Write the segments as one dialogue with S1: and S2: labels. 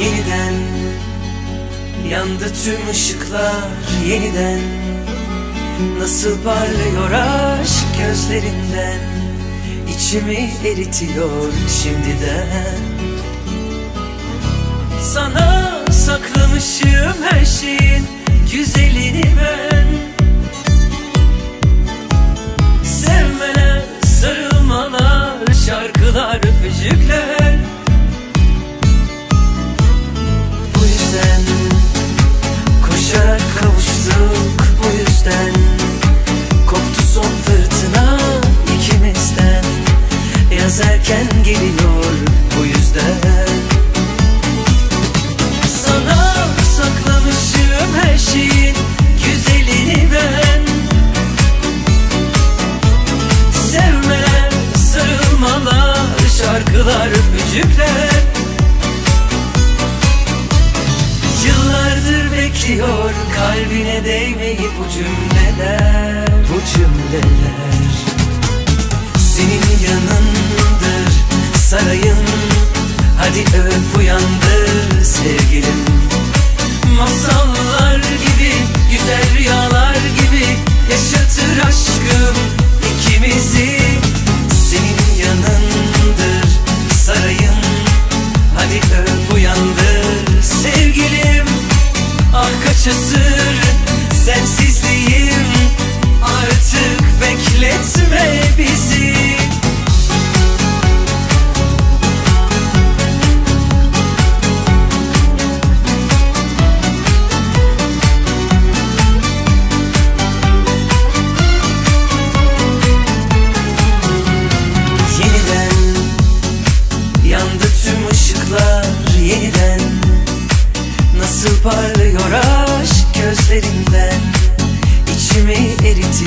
S1: yeniden. Yandı tüm ışıklar yeniden. Nasıl parlıyor aşk gözlerinden? İçimi eritiyor şimdiden. Sana saklamışım her şeyin güzelini ben erken geliyor bu yüzden. Sana saklamışım her şeyin güzelini ben. Sevmeler, sarılmalar, şarkılar, öpücükler. Yıllardır bekliyor kalbine değmeyi bu cümleler Bu cümleler Ah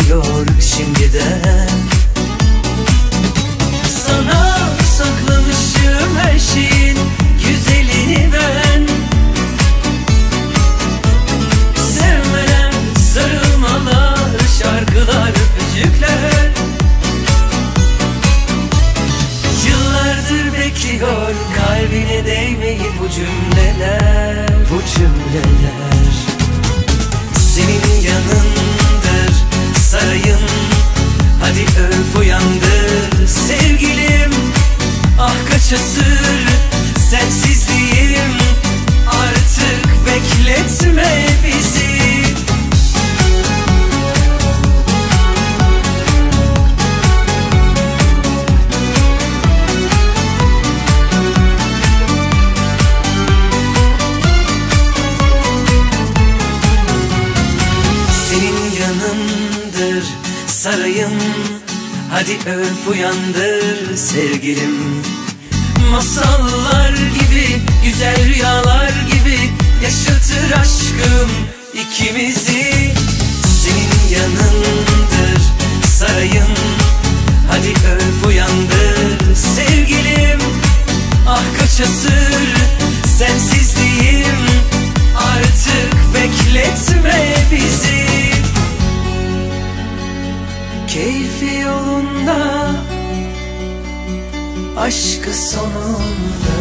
S1: eritiyor şimdiden. Sana saklamışım her şeyin güzelini ben. Sevmeler, sarılmalar, şarkılar, öpücükler. Yıllardır bekliyor kalbine değmeyi bu cümleler. Bu cümleler Senin yanındır sarayım. Hadi öp uyandır sevgilim. Masallar gibi güzel rüyalar Aşkı sonunda